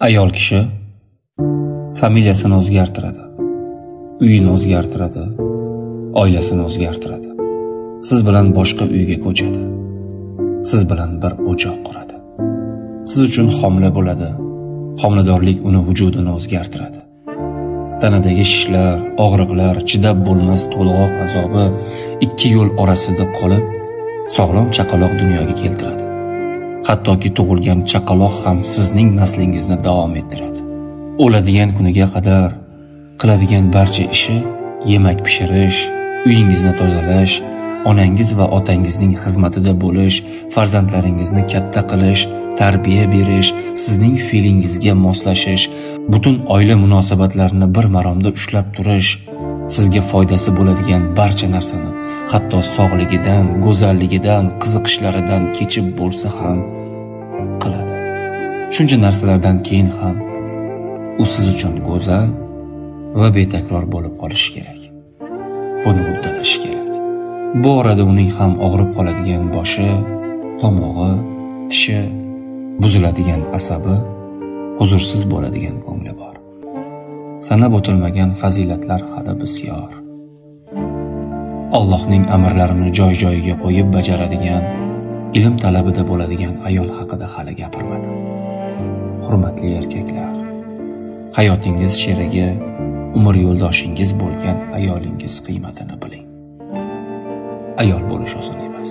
Ayol kishi familiyasini o'zgartiradi, uyini o'zgartiradi, oilasini o'zgartiradi. Siz bilan boshqa uyga ko'chadi. Siz bilan bir o'choq quradi. Siz uchun homila bo'ladi. Homiladorlik uni vujudini o'zgartiradi. Tanadagi shishlar, og'riqlar, chidab bo'lmas to'lg'oq azobi ikki yo'l orasida qolib, sog'lom chaqaloq dunyoga keltiradi. Hattoki tug'ilgan chaqaloq ham sizning naslingizni davom ettiradi. O'ladigan kuniga qadar qiladigan barcha ishi yemak pishirish, uyingizni tozalash, onangiz va otangizning xizmatida bo'lish, farzandlaringizni katta qilish, tarbiya berish, sizning fe'lingizga moslashish, butun oila munosabatlarini bir maromda ushlab turish, sizga foydasi bo'ladigan barcha narsani, hatto sog'ligidan, go'zalligidan, qiziqishlaridan kechib bo'lsa ham qiladi. Shuncha narsalardan keyin ham u siz uchun go'zal va betakror bo'lib qolishi kerak. Buni uddalashi kerak. Bu orada uning ham og'rib qoladigan boshi, tomog'i, tishi, buziladigan asabi, huzursiz bo'ladigan ko'ngli bor. Sanab o'tilmagan fazilatlar hali bisyor. Allohning amrlarini joy-joyiga qo'yib bajaradigan, ilm talabida bo'ladigan ayol haqida hali gapirmadim. Hurmatli erkaklar, hayotingiz sherigi, umr yo'ldoshingiz bo'lgan ayolingiz qiymatini biling. ayol bo'lish oson emas